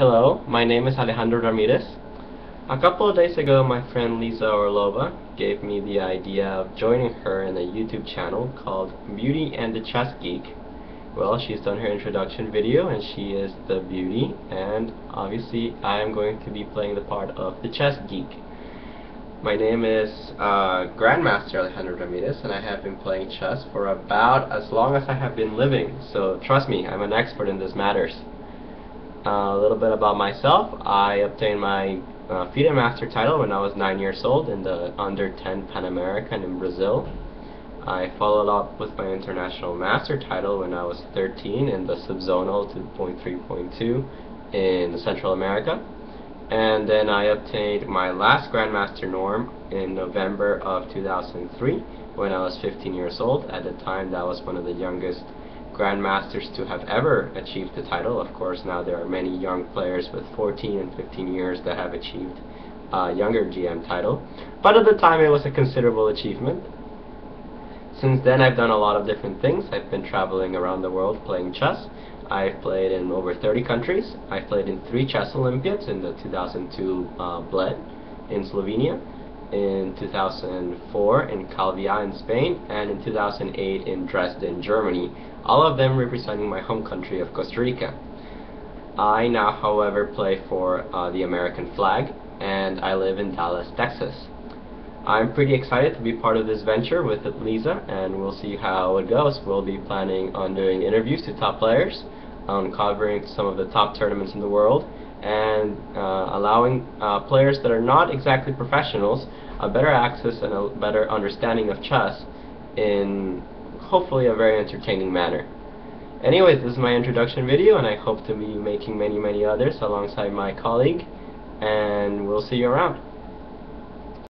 Hello, my name is Alejandro Ramirez. A couple of days ago, my friend Lisa Orlova gave me the idea of joining her in a YouTube channel called Beauty and the Chess Geek. Well, she's done her introduction video and she is the beauty and obviously I am going to be playing the part of the chess geek. My name is uh, Grandmaster Alejandro Ramirez and I have been playing chess for about as long as I have been living, so trust me, I'm an expert in these matters. A little bit about myself, I obtained my uh, FIDE Master title when I was 9 years old in the Under 10 Pan American in Brazil. I followed up with my international master title when I was 13 in the subzonal 2.3.2 in Central America. And then I obtained my last Grandmaster norm in November of 2003 when I was 15 years old. At the time, that was one of the youngest Grandmasters to have ever achieved the title. Of course, now there are many young players with 14 and 15 years that have achieved a younger GM title. But at the time, it was a considerable achievement. Since then I've done a lot of different things. I've been traveling around the world playing chess. I've played in over 30 countries. I've played in three chess Olympiads in the 2002 uh, Bled in Slovenia, in 2004 in Calvià in Spain, and in 2008 in Dresden, Germany, all of them representing my home country of Costa Rica. I now, however, play for uh, the American flag, and I live in Dallas, Texas. I'm pretty excited to be part of this venture with Lisa, and we'll see how it goes. We'll be planning on doing interviews to top players, on covering some of the top tournaments in the world, and uh, allowing uh, players that are not exactly professionals a better access and a better understanding of chess in hopefully a very entertaining manner. Anyways, this is my introduction video, and I hope to be making many, many others alongside my colleague, and we'll see you around.